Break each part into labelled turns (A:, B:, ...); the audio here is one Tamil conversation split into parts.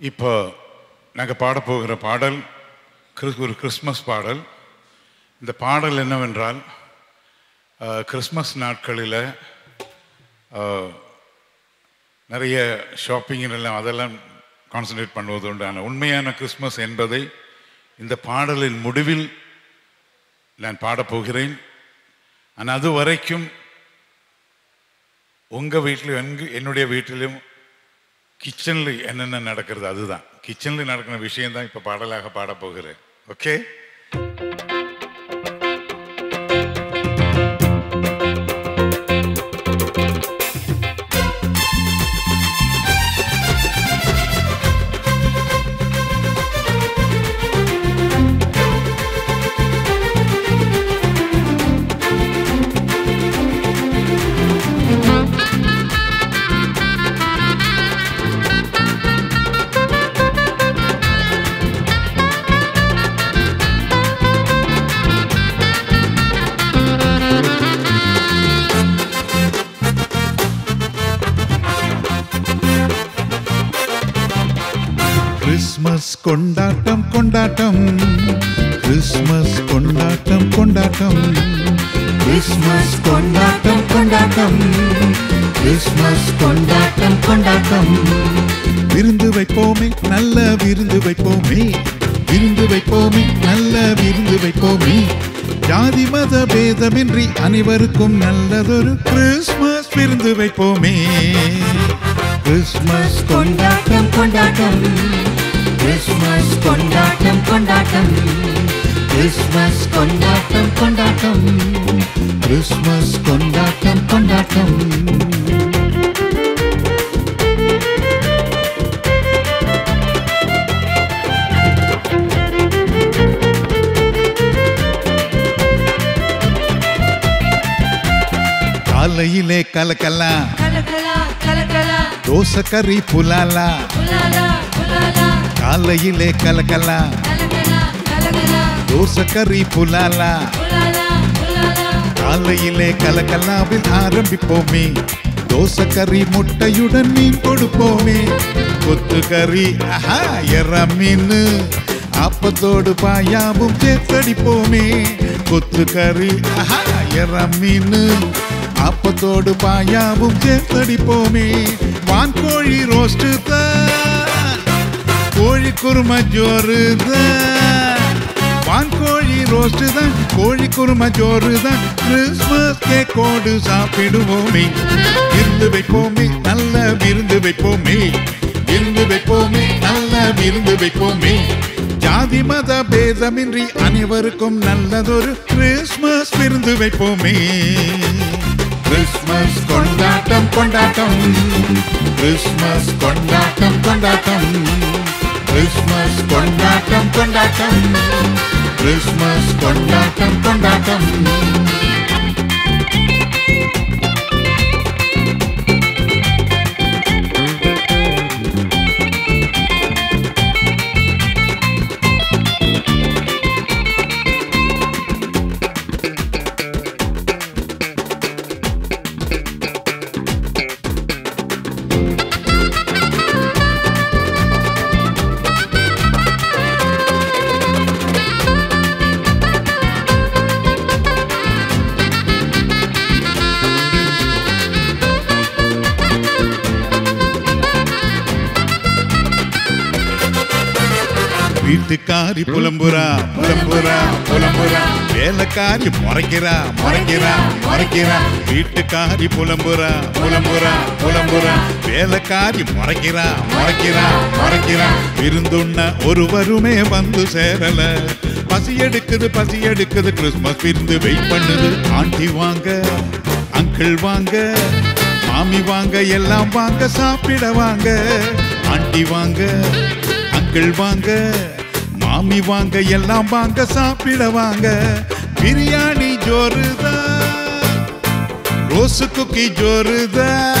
A: இப்போ நாங்கள் பாடப்போகிற பாடல் கிறிஸ் ஒரு கிறிஸ்மஸ் பாடல். இந்த பாடல் என்னவென்றால் கிறிஸ்மஸ் நாட்களில் நிறைய ஷாப்பிங் எல்லாம் அதெல்லாம் கான்சன்ட்ரேட் பண்ணுவது உண்டான உண்மையான கிறிஸ்மஸ் என்பதை இந்த பாடலின் முடிவில் நான் பாடப்போகிறேன் ஆனால் அது வரைக்கும் உங்கள் வீட்டிலும் எங்க என்னுடைய வீட்டிலும் கிச்சனில் என்னென்ன நடக்கிறது அதுதான். கிச்சனில் நடக்கிற விஷயம் தான் இப்போ பாடலாக பாடப்போகிறேன் ஓகே
B: கிறிஸ்மஸ் கொண்டாட்டம் கொண்டாட்டம். கிறிஸ்மஸ் கொண்டாட்டம் கொண்டாட்டம். கிறிஸ்மஸ் கொண்டாட்டம் கொண்டாட்டம். கிறிஸ்மஸ் கொண்டாட்டம் கொண்டாட்டம். விருந்து வைப்போமே நல்ல விருந்து வைப்போமே. விருந்து வைப்போமே நல்ல விருந்து வைப்போமே. ஜாதி மத பேதமின்றி அனைவருக்கும் நல்லதொரு கிறிஸ்மஸ் விருந்து வைப்போமே. கிறிஸ்மஸ் கொண்டாட்டம் கொண்டாட்டம். கிறிஸ்மஸ் கொண்டாட்டம் கொண்டாட்டம். கிறிஸ்மஸ் கொண்டாட்டம் கொண்டாட்டம். கிறிஸ்மஸ் கொண்டாட்டம் கொண்டாட்டம். காலையிலே கலக்கலா.
C: கலகலா கலகலா
B: தோசை கறி புலாலா.
C: உலாலா உலாலா
B: காலையிலே
C: கலகலா.
B: தோசை கறி புலாலா. காலையிலே கலகலாவில் ஆரம்பிப்போமே. தோசை கறி முட்டையுடன் மீன் கொடுப்போமே. கொத்து கறி ஆஹா எற மீன். அப்பத்தோடு பாயாவும் சேர்த்தடிப்போமே. கொத்து கறி ஆஹா எற மீன். அப்பத்தோடு பாயாவும் சேர்த்தடிப்போமே. வான்கோழி ரோஸ்ட்டு தான் கோழி குருமா ஜோறு தான். வான்கோழி ரோஸ்ட் தான். கோழி குருமா ஜோறு தான். கிறிஸ்மஸ் கேக்கோடு சாப்பிடுவோமே. விருந்து வைப்போமே நல்ல விருந்து வைப்போமே. விருந்து வைப்போமே நல்ல விருந்து வைப்போமே. ஜாதி மத பேதமின்றி அனைவருக்கும் நல்லதொரு கிறிஸ்மஸ் விருந்து வைப்போமே. கிறிஸ்மஸ் கொண்டாட்டம் கொண்டாட்டம். கிறிஸ்மஸ் கொண்டாட்டம் கொண்டாட்டம். கிறிஸ்மஸ் கொண்டாட்டம் கொண்டாட்டம் கிறிஸ்மஸ் கொண்டாட்டம் கொண்டாட்டம் வீட்டுக்காரி புலம்புறா புலம்புறா புலம்புறா. வேலைக்காரி முறைக்கிறா முறைக்கிறா முறைக்கிறா. வீட்டுக்காரி புலம்புறா புலம்புறா புலம்புறா. வேலைக்காரி முறைக்கிறா முறைக்கிறா முறைக்கிறா. விருந்துண்ண ஒருவருமே வந்து சேரல. பசி எடுக்குது பசி எடுக்குது. கிறிஸ்மஸ் விருந்து வெயிட் பண்ணுது. ஆண்டி வாங்க அங்கிள் வாங்க மாமி வாங்க எல்லாம் வாங்க சாப்பிட வாங்க. ஆண்டி வாங்க அங்கிள் வாங்க. சாமி வாங்க எல்லாம் வாங்க சாப்பிட வாங்க. பிரியாணி ஜோறுதான் ரோஸ் குக்கி ஜோறுதான்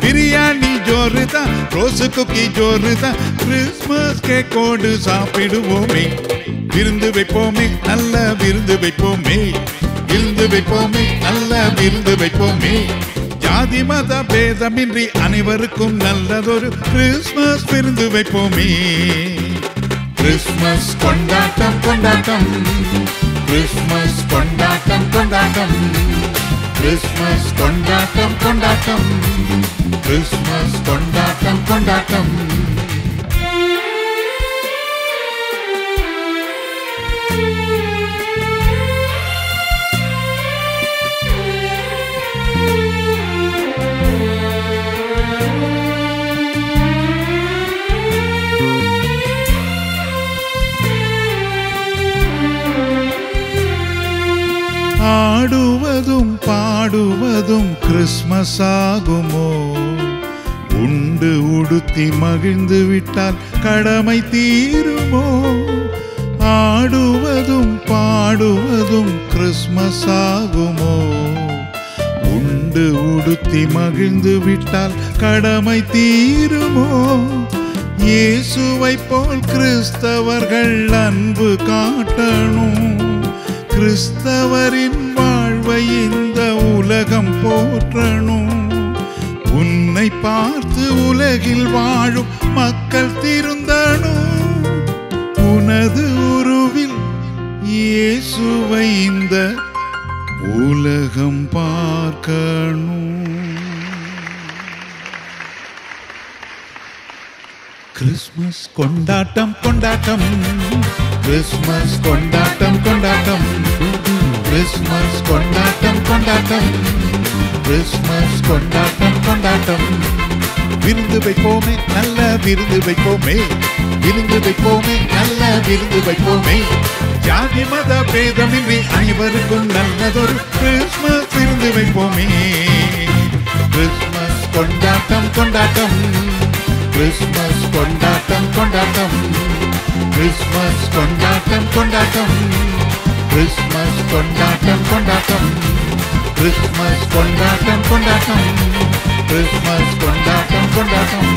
B: பிரியாணி ஜோறுதான் ரோஸ் குக்கி ஜோறுதான் கிறிஸ்மஸ் கேக்கோடு சாப்பிடுவோமே. விருந்து வைப்போமே நல்ல விருந்து வைப்போமே. விருந்து வைப்போமே நல்ல விருந்து வைப்போமே. ஜாதி மத பேதமின்றி அனைவருக்கும் நல்லதொரு கிறிஸ்மஸ் விருந்து வைப்போமே. கிறிஸ்மஸ் கொண்டாட்டம் கொண்டாட்டம். கிறிஸ்மஸ் கொண்டாட்டம் கொண்டாட்டம். கிறிஸ்மஸ் கொண்டாட்டம் கொண்டாட்டம். கிறிஸ்மஸ் கொண்டாட்டம் கொண்டாட்டம். ஆடுவதும் பாடுவதும் கிறிஸ்மஸ் ஆகுமோ உண்டு உடுத்தி மகிழ்ந்து விட்டால் கடமை தீருமோ ஆடுவதும் பாடுவதும் கிறிஸ்மஸ் ஆகுமோ உண்டு உடுத்தி மகிழ்ந்து விட்டால் கடமை தீருமோ இயேசுவை போல் கிறிஸ்தவர்கள் அன்பு காட்டணும் கிறிஸ்தவரின் வாழ்வை இந்த உலகம் போற்றணும். உன்னை பார்த்து உலகில் வாழும் மக்கள் திருந்தணும். உனது உருவில் இயேசுவை இந்த உலகம் பார்க்கணும். கிறிஸ்மஸ் கொண்டாட்டம் கொண்டாட்டம். கிறிஸ்மஸ் கொண்டாட்டம் கொண்டாட்டம். கிறிஸ்மஸ் கொண்டாட்டம் கொண்டாட்டம். கிறிஸ்மஸ் கொண்டாட்டம் கொண்டாட்டம். விருந்து வைப்போமே நல்ல விருந்து வைப்போமே. விருந்து வைப்போமே நல்ல விருந்து வைப்போமே. ஜாதி மத பேதமின்றி அனைவருக்கும் நல்லதொரு கிறிஸ்மஸ் விருந்து வைப்போமே. கிறிஸ்மஸ் கொண்டாட்டம் கொண்டாட்டம். கிறிஸ்மஸ் கொண்டாட்டம் கொண்டாட்டம். கிறிஸ்மஸ் கொண்டாட்டம் கொண்டாட்டம். கிறிஸ்மஸ் கொண்டாட்டம் கொண்டாட்டம் கிறிஸ்மஸ் கொண்டாட்டம் கொண்டாட்டம் கிறிஸ்மஸ் கொண்டாட்டம் கொண்டாட்டம்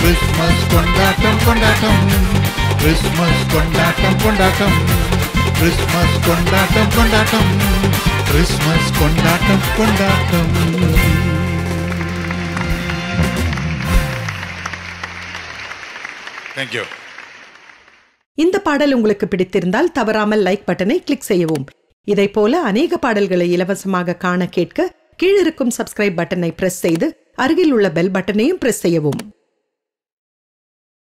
B: கிறிஸ்மஸ் கொண்டாட்டம் கொண்டாட்டம் கிறிஸ்மஸ் கொண்டாட்டம் கொண்டாட்டம் கிறிஸ்மஸ் கொண்டாட்டம் கொண்டாட்டம் கிறிஸ்மஸ் கொண்டாட்டம் கொண்டாட்டம்
A: தேங்க்யூ
D: இந்த பாடல் உங்களுக்கு பிடித்திருந்தால் தவறாமல் லைக் பட்டனை கிளிக் செய்யவும். இதைப் போல அநேக பாடல்களை இலவசமாக காண கேட்க கீழிருக்கும் சப்ஸ்கிரைப் பட்டனை பிரஸ் செய்து அருகில் உள்ள பெல் பட்டனையும் பிரஸ் செய்யவும்.